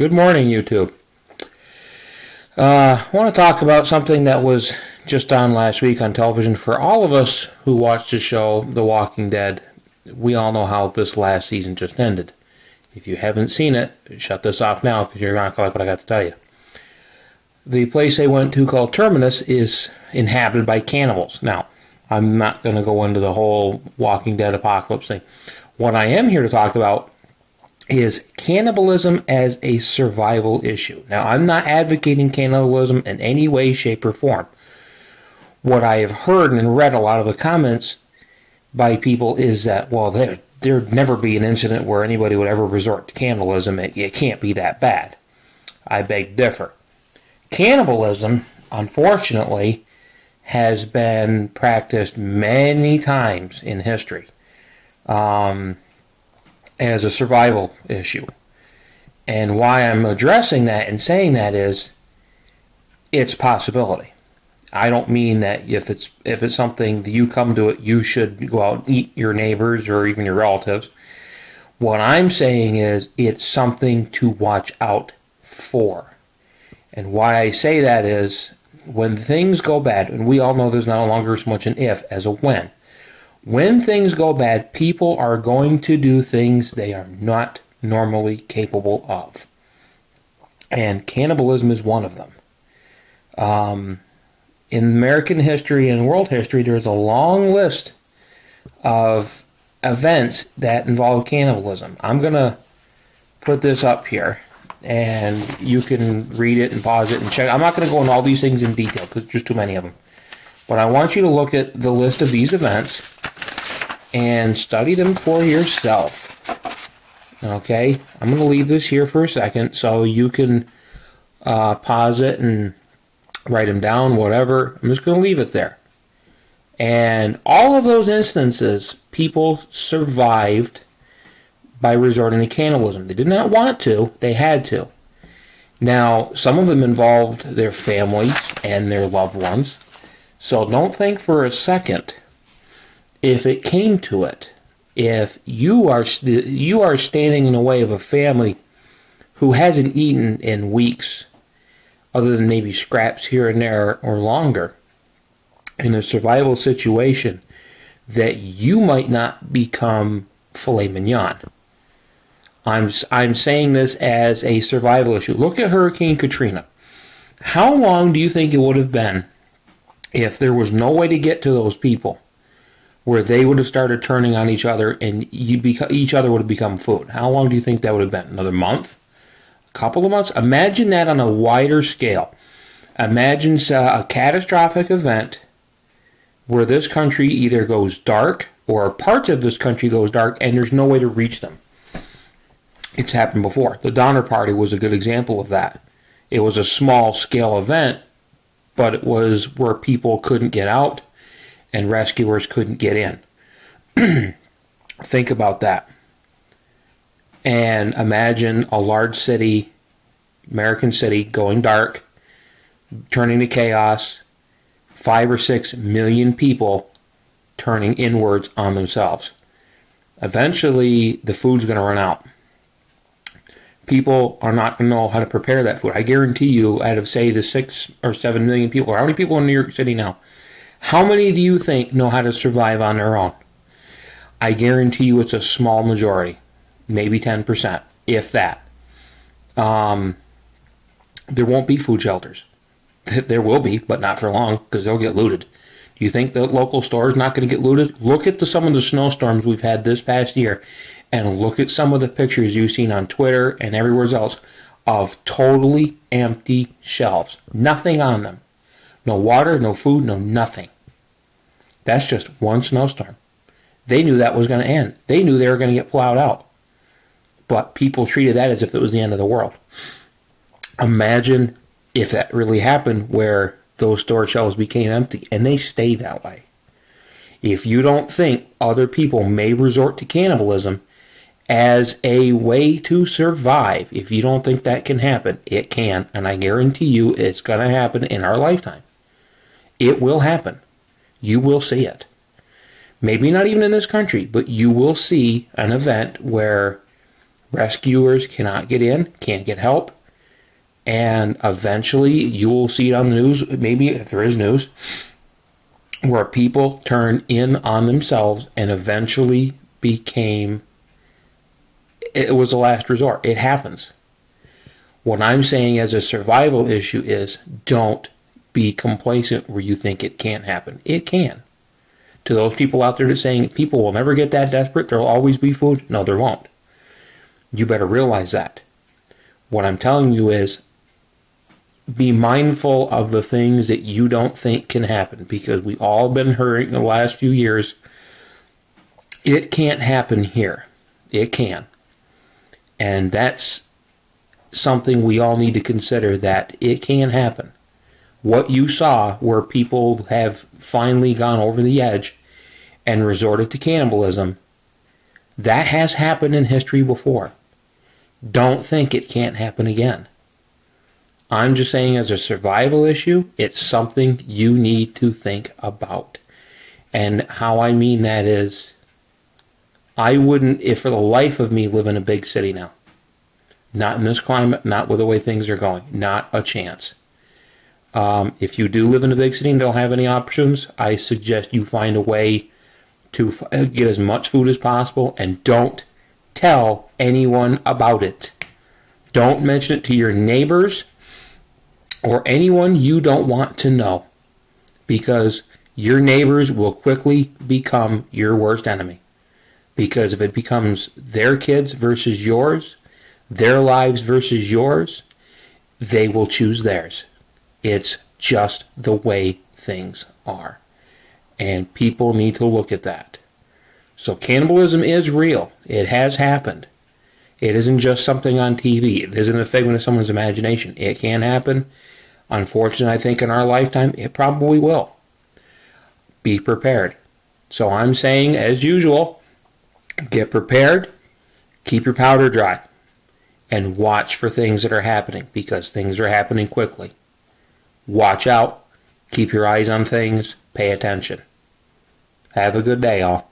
Good morning, YouTube. Uh, I want to talk about something that was just on last week on television. For all of us who watched the show, The Walking Dead, we all know how this last season just ended. If you haven't seen it, shut this off now because you're not going to like what I got to tell you. The place they went to called Terminus is inhabited by cannibals. Now, I'm not going to go into the whole Walking Dead apocalypse thing. What I am here to talk about is cannibalism as a survival issue. Now, I'm not advocating cannibalism in any way, shape, or form. What I have heard and read a lot of the comments by people is that, well, there, there'd never be an incident where anybody would ever resort to cannibalism. It, it can't be that bad. I beg to differ. Cannibalism, unfortunately, has been practiced many times in history um, as a survival issue. And why I'm addressing that and saying that is it's possibility. I don't mean that if it's if it's something that you come to it, you should go out and eat your neighbors or even your relatives. What I'm saying is it's something to watch out for. And why I say that is when things go bad, and we all know there's no longer as much an if as a when. When things go bad, people are going to do things they are not normally capable of. And cannibalism is one of them. Um, in American history and world history, there's a long list of events that involve cannibalism. I'm going to put this up here and you can read it and pause it and check. I'm not going to go into all these things in detail because there's too many of them. But I want you to look at the list of these events and study them for yourself. Okay, I'm going to leave this here for a second so you can uh, pause it and write them down, whatever. I'm just going to leave it there. And all of those instances, people survived by resorting to cannibalism. They did not want to, they had to. Now, some of them involved their families and their loved ones. So don't think for a second if it came to it, if you are you are standing in the way of a family who hasn't eaten in weeks, other than maybe scraps here and there or longer, in a survival situation, that you might not become filet mignon. I'm, I'm saying this as a survival issue. Look at Hurricane Katrina. How long do you think it would have been if there was no way to get to those people where they would have started turning on each other and each other would have become food? How long do you think that would have been? Another month? A couple of months? Imagine that on a wider scale. Imagine a catastrophic event where this country either goes dark or parts of this country goes dark and there's no way to reach them it's happened before. The Donner Party was a good example of that. It was a small scale event, but it was where people couldn't get out and rescuers couldn't get in. Think about that. And imagine a large city, American city, going dark, turning to chaos, five or six million people turning inwards on themselves. Eventually, the food's going to run out people are not going to know how to prepare that food. I guarantee you, out of say the six or seven million people, or how many people in New York City now? How many do you think know how to survive on their own? I guarantee you it's a small majority, maybe 10%, if that. Um, there won't be food shelters. There will be, but not for long because they'll get looted. Do you think the local store is not going to get looted? Look at the, some of the snowstorms we've had this past year and look at some of the pictures you've seen on Twitter and everywhere else of totally empty shelves. Nothing on them. No water, no food, no nothing. That's just one snowstorm. They knew that was going to end. They knew they were going to get plowed out. But people treated that as if it was the end of the world. Imagine if that really happened where those store shelves became empty and they stay that way. If you don't think other people may resort to cannibalism, as a way to survive. If you don't think that can happen, it can. And I guarantee you it's going to happen in our lifetime. It will happen. You will see it. Maybe not even in this country, but you will see an event where Rescuers cannot get in, can't get help, and eventually you will see it on the news, maybe if there is news, where people turn in on themselves and eventually became it was the last resort. It happens. What I'm saying as a survival issue is don't be complacent where you think it can't happen. It can. To those people out there that saying people will never get that desperate, there'll always be food. No, there won't. You better realize that. What I'm telling you is be mindful of the things that you don't think can happen because we've all been in the last few years. It can't happen here. It can. And that's something we all need to consider that it can happen. What you saw where people have finally gone over the edge and resorted to cannibalism, that has happened in history before. Don't think it can't happen again. I'm just saying, as a survival issue, it's something you need to think about. And how I mean that is, I wouldn't, if for the life of me, live in a big city now. Not in this climate, not with the way things are going. Not a chance. Um, if you do live in a big city and don't have any options, I suggest you find a way to f- get as much food as possible and don't tell anyone about it. Don't mention it to your neighbors or anyone you don't want to know because your neighbors will quickly become your worst enemy. Because if it becomes their kids versus yours, their lives versus yours, they will choose theirs. It's just the way things are. And people need to look at that. So cannibalism is real. It has happened. It isn't just something on TV. It isn't a figment of someone's imagination. It can happen. Unfortunately, I think in our lifetime, it probably will. Be prepared. So I'm saying, as usual, get prepared, keep your powder dry, and watch for things that are happening because things are happening quickly. Watch out, keep your eyes on things, pay attention. Have a good day, all.